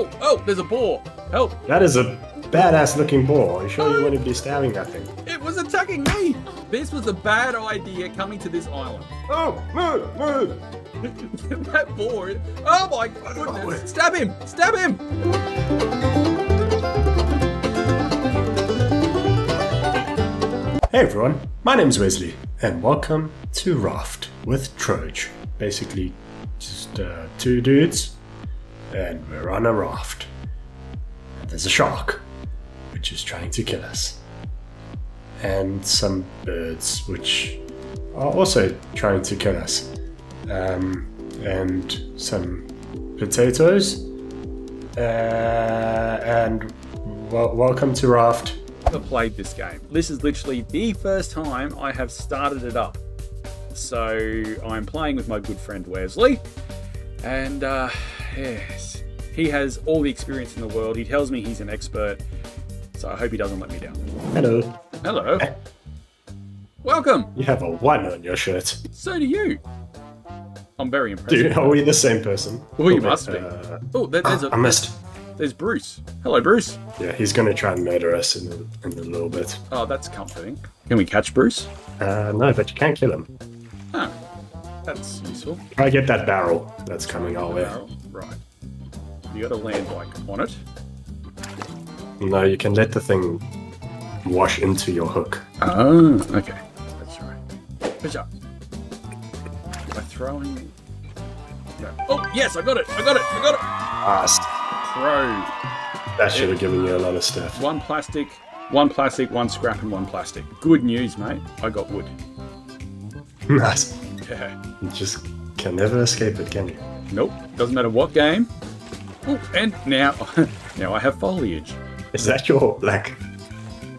Oh, oh, there's a boar. Help. That is a badass looking boar. Are you sure you want to be stabbing that thing? It was attacking me. This was a bad idea coming to this island. Oh, move, move! that boar. Oh my goodness. Stab him. Stab him. Hey everyone, my name's Wesley, and welcome to Raft with Troj. Basically, just uh, two dudes, and we're on a raft. And there's a shark, which is trying to kill us. And some birds, which are also trying to kill us. Um, and some potatoes. Uh, and wel- welcome to Raft. I've played this game. This is literally the first time I have started it up. So I'm playing with my good friend Wesley, and uh, yes, he has all the experience in the world. He tells me he's an expert, so I hope he doesn't let me down. Hello. Hello. Welcome. You have a one on your shirt. So do you. I'm very impressed. Dude, are we the same person? Well, you Oh, must be. uh, Oh, there, there's a I missed. there's Bruce. Hello, Bruce. Yeah, he's gonna try and murder us in a, in a little bit. Oh, that's comforting. Can we catch Bruce? Uh, no, but you can't kill him. That's useful. Try get that barrel that's coming our way. Right. You got a land bike on it. No, you can let the thing wash into your hook. Oh, okay. That's right. Push up. By throwing. No. Oh, yes, I got it. I got it. I got it. Ah, pro. That should have given you a lot of stuff. One plastic, one plastic, one scrap, and one plastic. Good news, mate. I got wood. nice. Yeah. You just can never escape it, can you? Nope. Doesn't matter what game. Oh, and now, now I have foliage. Is that your like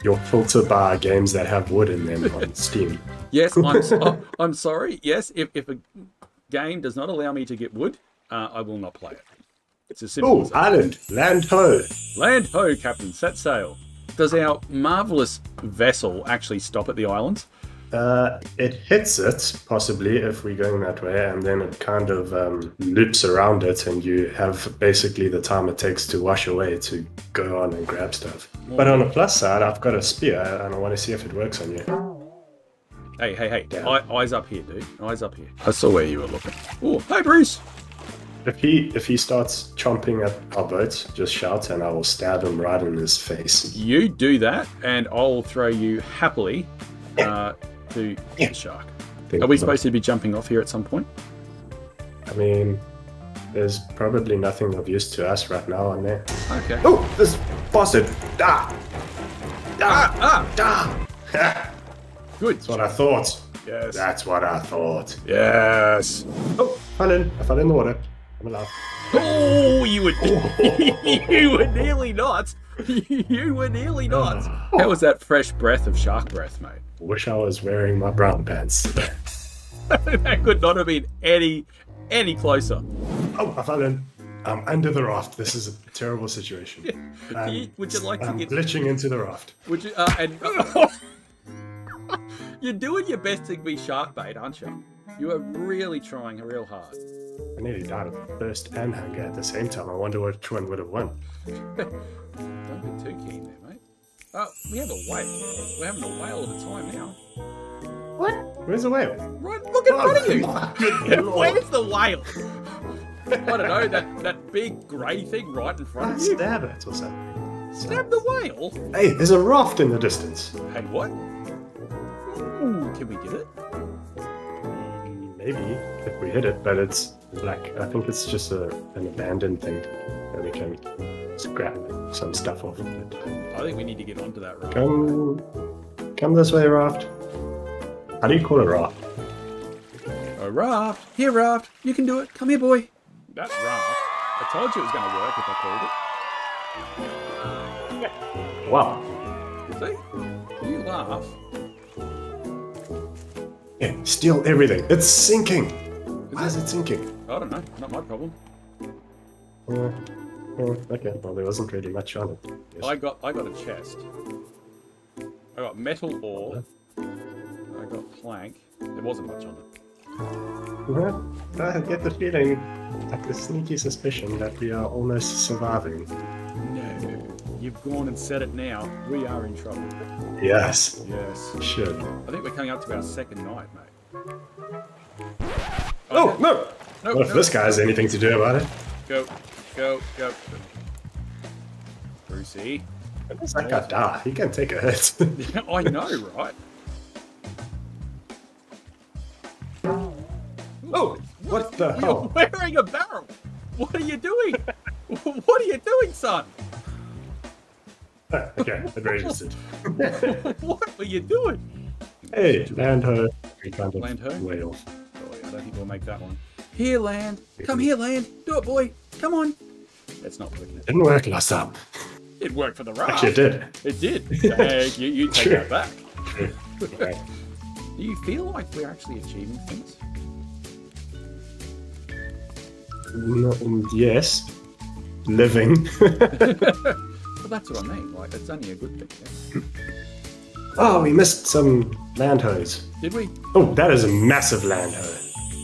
your filter bar games that have wood in them on Steam? Yes, I'm. I'm sorry. Yes, if, if a game does not allow me to get wood, uh, I will not play it. It's as simple Oh, as land ho. Land ho, Captain. Set sail. Does our marvelous vessel actually stop at the islands? Uh, it hits it possibly if we're going that way, and then it kind of um, loops around it, and you have basically the time it takes to wash away to go on and grab stuff. But on the plus side, I've got a spear, and I want to see if it works on you. Hey, hey, hey! Yeah. Eye, eyes up here, dude. Eyes up here. I saw where you were looking. Oh, hey, Bruce. If he if he starts chomping at our boat, just shout, and I will stab him right in his face. You do that, and I'll throw you happily uh, to the shark. Are we supposed to be jumping off here at some point? I mean, there's probably nothing of use to us right now on there. Okay. Oh, this bastard! Ah, Ah, ah, ah! good. That's what I thought. Yes. That's what I thought. Yes. Oh, fell in. I fell in the water. I'm alive. Oh, you were you were nearly not. You were nearly not. How was that fresh breath of shark breath, mate? Wish I was wearing my brown pants that could not have been any any closer. Oh, I fell in. I'm under the raft. This is a terrible situation. You- um, would you like to I'm get? glitching into the raft. Would you? Uh, and uh, you're doing your best to be shark bait, aren't you? You are really trying real hard. I nearly died of thirst and hunger at the same time. I wonder which one would have won. Don't be too keen there, mate. Oh, we have a whale. We're having a whale of a time now. What? Where's the whale? Right, look in front of you. Oh, good lord. Where's the whale? I don't know that that big grey thing right in front Ah, of you. Stab it or something. Stab the whale. Hey, there's a raft in the distance. Hey, what? Ooh, can we get it? Maybe if we hit it, but it's like I think it's just a, an abandoned thing that we can scrap some stuff off of it. I think we need to get onto that raft. Come, come this way, raft. How do you call a raft? A raft. Here, raft. You can do it. Come here, boy. That raft. I told you it was going to work if I called it. Wow. See? You laugh. Yeah, steal everything. It's sinking. Why is it sinking? I don't know. Not my problem. Uh, uh, okay, well there wasn't really much on it. Yes. I got I got a chest. I got metal ore. I got plank. There wasn't much on it. Well, I get the feeling, like the sneaky suspicion that we are almost surviving. No. You've gone and said it now. We are in trouble. Yes, Yes. should. I think we're coming up to our second night, mate. Oh, no! No, What if this guy has anything to do about it? Go, go, go. Brucey. When does that guy die? He can take a hit. I know, right? oh, what the You're hell? wearing a barrel. What are you doing? what are you doing, son? Ah, okay, I'm registered. what were you doing? Hey, land. We kind of Land way off. Oh, yeah, I don't think we'll make that one. Here, land. Come here, land. Do it, boy. Come on. It's not working. It Didn't work last time. It worked for the raft. Actually, it did. It did. Dang, you, you take True. that back. True. Do you feel like we're actually achieving things? No, yes. Living. Well, that's what I mean. Like, it's only a good thing. oh, we missed some land hose. Did we? Oh, that is a massive land hoe.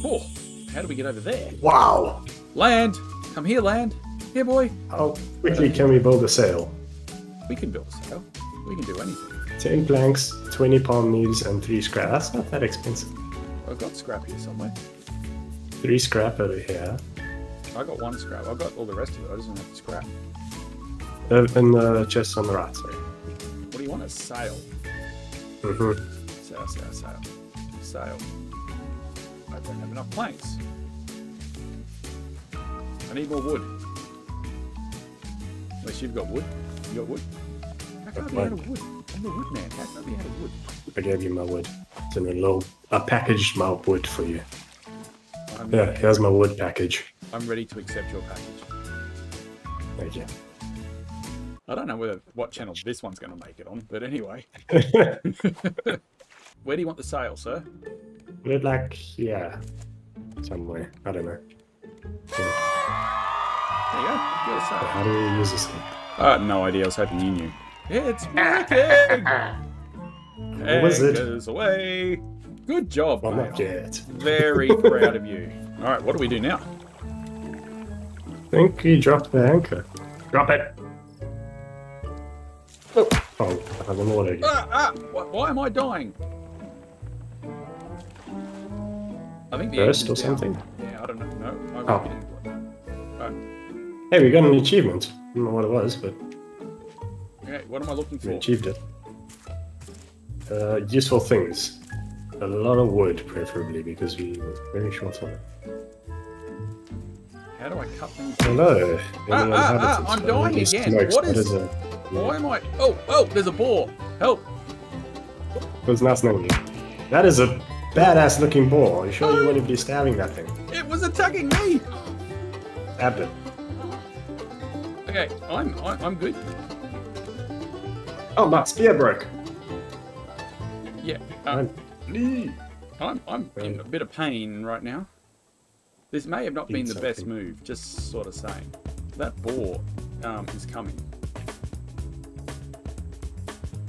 Oh, how do we get over there? Wow. Land. Come here, land. Here, boy. How quickly can we build a sail? We can build a sail. We can do anything. 10 planks, 20 palm leaves, and 3 scrap. That's not that expensive. I've got scrap here somewhere. 3 scrap over here. I got one scrap. I've got all the rest of those and that's scrap. Uh, and the chest on the right, sorry. What do you want? A sail. Mm-hmm. Sail, sail, sail. Sail. I don't have enough planks. I need more wood. Unless you've got wood. You got wood? How can I be out of wood? I'm the wood man. How can I be out of wood? I gave you my wood. It's in a little. I packaged my wood for you. I'm, Yeah, here's my wood package. I'm ready to accept your package. Thank you. I don't know whether what channel this one's going to make it on, but anyway. Where do you want the sail, sir? Put it like yeah, Somewhere. I don't know. Yeah. There you go. You got. How do we use this thing? I had no idea. I was hoping you knew. It's working! What was it? Anchors away. Good job, Well, mate. not yet. Very proud of you. All right, what do we do now? I think we dropped the anchor. Drop it. Oh, oh I'm in the water again. Ah, ah, why, why am I dying? I think the Burst or down. something? Yeah, I don't know. No, I'm Oh. Hey, we got an achievement. I don't know what it was, but Okay, what am I looking for? we achieved it. Uh, useful things. A lot of wood, preferably, because we were very short on it. How do I cut things? Hello. Ah, ah, ah, I'm dying again. Smokes? What is- it? Why am I? Oh, oh, there's a boar. Help! It was nice knowing you. That is a badass looking boar. Are you sure you wouldn't be stabbing that thing? It was attacking me. Stabbed it. Okay, I'm I'm, good. Oh, my spear broke. Yeah, um. I'm I'm in a bit of pain right now. This may have not been the best move. Just sort of saying. That boar um, is coming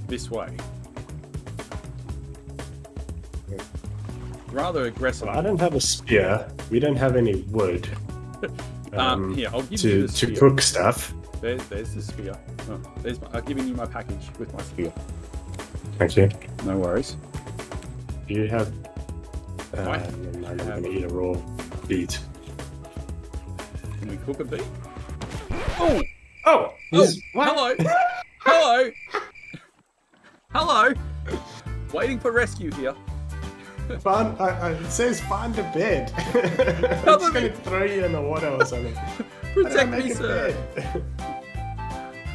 this way. Rather aggressive. Well, I don't have a spear. We don't have any wood. Um, here, I'll give to, the to cook stuff. There's, there's the spear. Oh, there's my, I've given you my package with my spear. Thank you. No worries. Do you have? Uh, I I'm not have- going to eat a raw beet. Can we cook a beet? Oh! Oh, Oh! he's- Hello! Hello! Hello! Waiting for rescue here. I, I, it says find a bed. I'm just going to throw you in the water or something. Protect me, sir!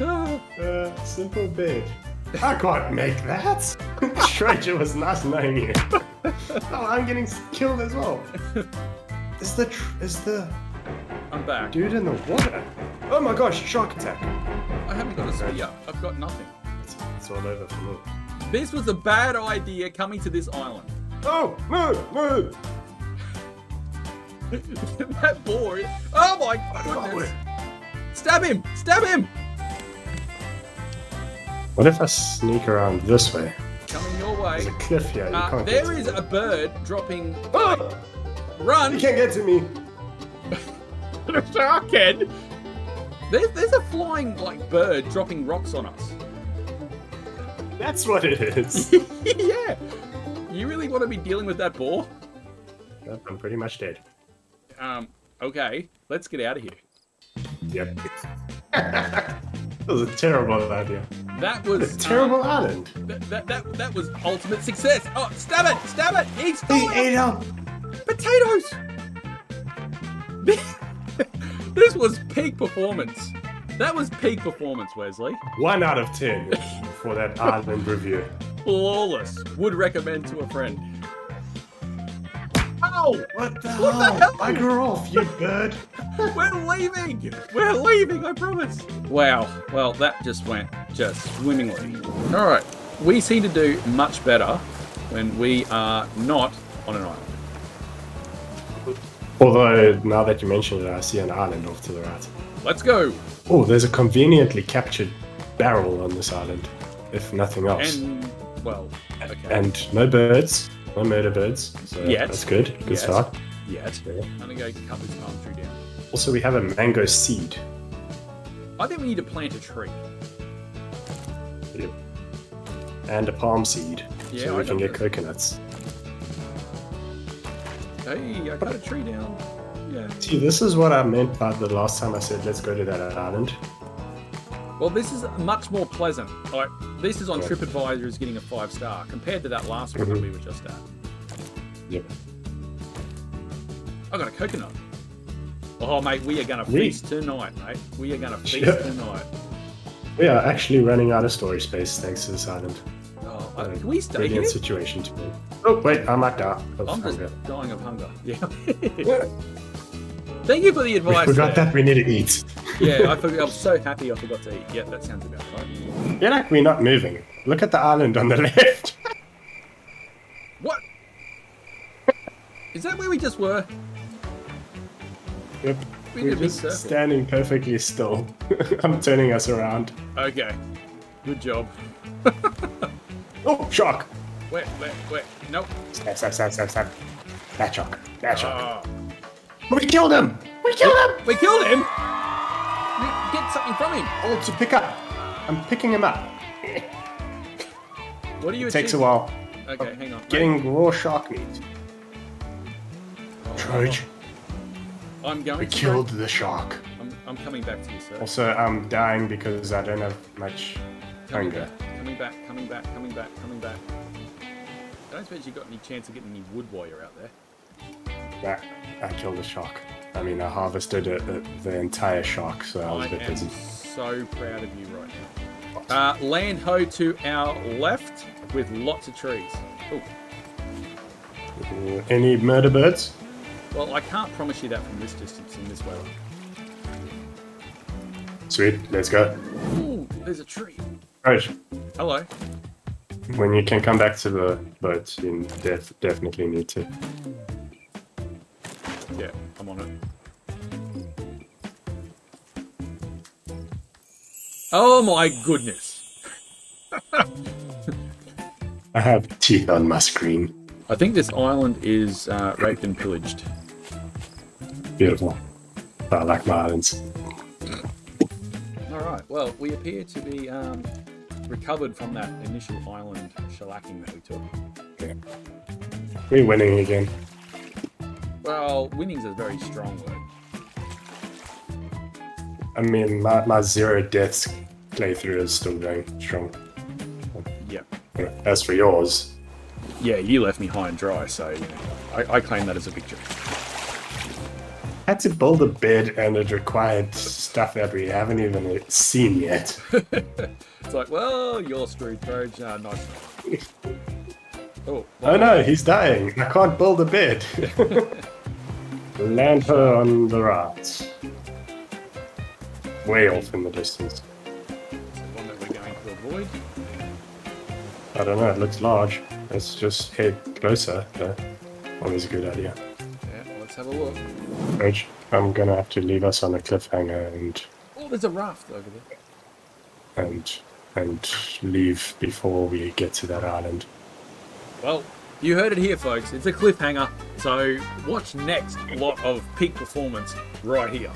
uh, simple bed. I can't make that. Treasure was nice knowing you. oh, I'm getting killed as well. Is the tr- is the I'm back. dude in the water? Oh my gosh, shark attack! I haven't got a spear. I've got nothing. It's, it's all over for me. This was a bad idea coming to this island. Oh, move, move! that boy. Oh my goodness! Stab him! Stab him! What if I sneak around this way? Coming your way. There's a cliff here. Uh, can't there get is to a bird dropping. Oh! Run! You can't get to me. I can. There's, there's a flying like bird dropping rocks on us. That's what it is. yeah. You really want to be dealing with that boar? Yep, I'm pretty much dead. Um. Okay. Let's get out of here. Yep. that was a terrible idea. That was A terrible um, island. that, that, that that was ultimate success. Oh, stab it! Stab it! He's He ate up. potatoes. this was peak performance. That was peak performance, Wesley. One out of ten for that island review. Flawless. Would recommend to a friend. Oh, What the What the hell? Bugger off, you bird. we're leaving. We're leaving. I promise. Wow. Well, that just went just swimmingly. All right. We seem to do much better when we are not on an island. Although, now that you mention it, I see an island off to the right. Let's go. Oh, there's a conveniently captured barrel on this island, if nothing else. And well, okay. And no birds, no murder birds. So Yet. that's good. Good Yet. start. Yet. Yeah. I'm gonna go cut this palm tree down. Also, we have a mango seed. I think we need to plant a tree. Yep. And a palm seed. Yeah, so I we can get coconuts. Hey, I cut a tree down. Yeah. See, this is what I meant by the last time I said let's go to that island. Well, this is much more pleasant. Like this is on Yeah. TripAdvisor is getting a five star compared to that last one that we were just at. Yep. I got a coconut. Oh, mate, we are gonna feast tonight, mate. We are gonna feast Yeah. tonight. We are actually running out of storage space thanks to this island. Oh, uh, can we stay here? Brilliant situation to be. Oh, wait, I might die of I'm just dying of hunger. Yeah. Thank you for the advice. We forgot there. that we need to eat. Yeah, I forgot. I'm so happy I forgot to eat. Yeah, that sounds about right. Feel like we're not moving. Look at the island on the left. What? Is that where we just were? yep. We We're did a big just standing perfectly still. I'm turning us around. Okay. Good job. Oh, shark! Wait, wait, wait. Nope. Stab, stab, stab, stab. That shark. That shark. Oh. Ah. We killed him! We killed him! We killed him! Something from him. Oh, to pick up. I'm picking him up. What do you It Takes a while. Okay, hang on. Getting raw shark meat. Oh, Trojan, I'm going we to killed the shark. I'm, I'm coming back to you, sir. Also, I'm dying because I don't have much Coming hunger. back, coming back, coming back, coming back, coming back. I don't suppose you got any chance of getting any wood while you're out there. That I killed a shark. I mean, I harvested it, it, the entire shock, so I was I a bit am busy. so proud of you right now. Uh, land ho to our left with lots of trees. Oh, Uh, Any murder birds? well, I can't promise you that from this distance in this weather. Sweet, let's go. Ooh, there's a tree. Right. Hello. When you can come back to the boat, you def- definitely need to. Yeah, I'm on it. Oh my goodness. I have teeth on my screen. I think this island is uh, raped and pillaged. Beautiful. I like my islands. All right. Well, we appear to be um, recovered from that initial island shellacking that we took. Yeah. We're winning again. Well, winning's a very strong word. I mean, my, my zero deaths playthrough is still going strong. Yeah. As for yours, Yeah, you left me high and dry, so you know, I, I claim that as a victory. Had to build a bed and it required stuff that we haven't even seen yet. It's like, well, you're screwed, Trojan. Uh, nice. Oh, Oh no, he's dying. I can't build a bed. Land her on the right. Way off in the distance. Avoid. I don't know, it looks large. Let's just head closer. though. Always a good idea. Yeah, let's have a look. Rich, I'm gonna have to leave us on a cliffhanger and Oh, there's a raft over there. and and leave before we get to that island. Well, You heard it here, folks. It's a cliffhanger. So watch next lot of peak performance right here.